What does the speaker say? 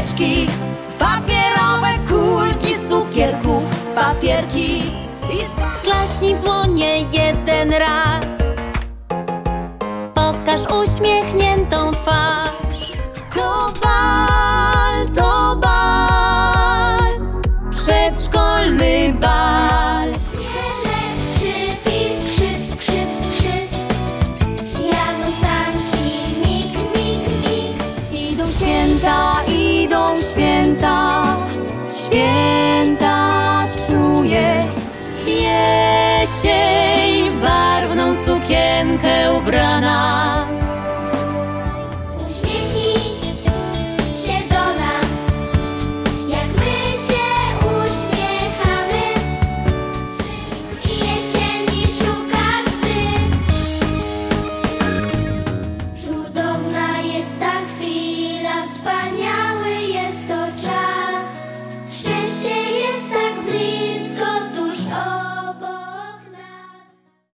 kwiatki Papierowe kulki z cukierków Papierki. Klaśnij w dłonie jeden raz. Pokaż uśmiechniętą twarz święta, idą święta. Święta czuję. Jesień w barwną sukienkę ubrana